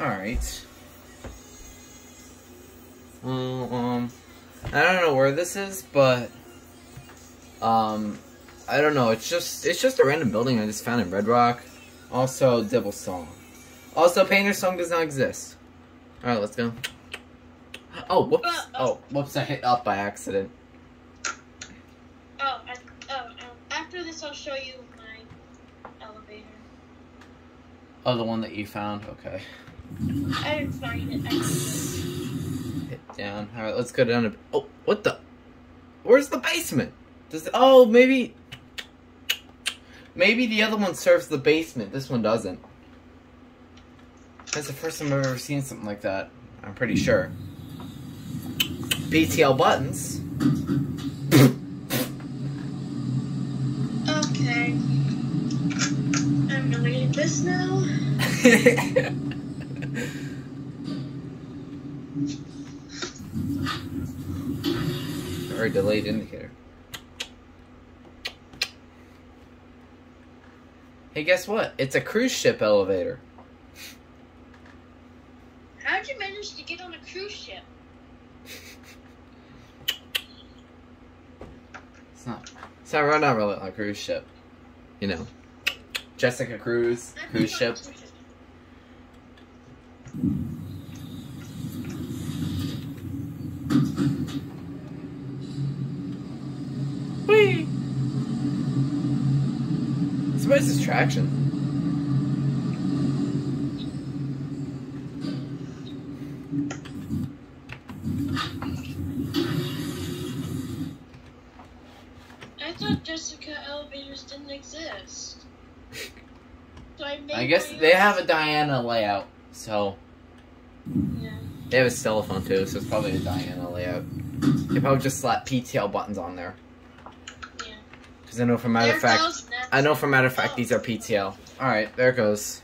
Alright. Well, um, I don't know where this is, but, um, I don't know. It's just, it's just a random building I just found in Red Rock. Also, Dibble Song. Also, Painter Song does not exist. Alright, let's go. Oh, whoops. Uh, uh. Oh, whoops, I hit up by accident. Oh, I, oh, um, after this, I'll show you my elevator. Oh, the one that you found? Okay. I didn't find it. I found Hit down. Alright, let's go down to. Oh, what the? Where's the basement? Does oh maybe maybe the other one serves the basement. This one doesn't. That's the first time I've ever seen something like that. I'm pretty sure. BTL buttons. Okay. I'm gonna read this now. or delayed indicator. Hey, guess what? It's a cruise ship elevator. How'd you manage to get on a cruise ship? It's not. It's not. Really on a cruise ship. You know, Jessica Cruise cruise been on a ship. Distraction. I thought Jessica elevators didn't exist. So I I guess they have a Diana layout, so Yeah. they have a telephone too, so it's probably a Diana layout. They probably just slap PTL buttons on there. Because I know for matter of fact. I know for matter of fact Oh. these are PTL. All right, there it goes.